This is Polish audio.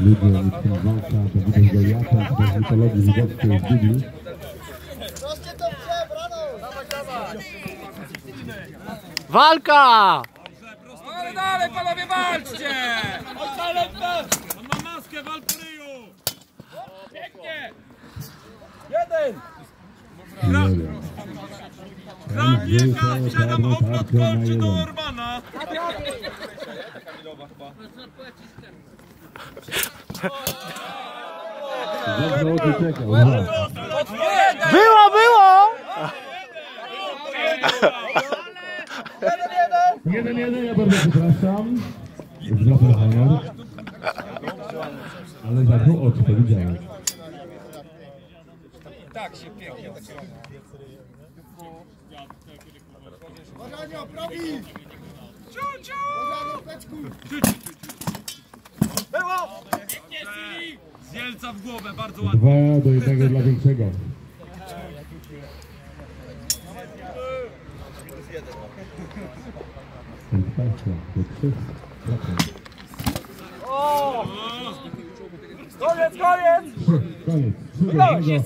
Ludzie wąsa, to widać Goliata, to z mitologii żydowskiej z Biblii. Walka! Ale dalej panowie walczcie! On ma maskę, wal po ryju! Pięknie! Jeden! Rzucał sprzedam na kończy do. Orbana! Było, było! Jeden, jeden, ja bardzo przepraszam. Zwracam honor. Ale zamknął oczy, to widziałem. Z Jelca w głowę, bardzo ładnie. Dwa do jednego dla większego. Wracam. Koniec, koniec! Trzy, koniec.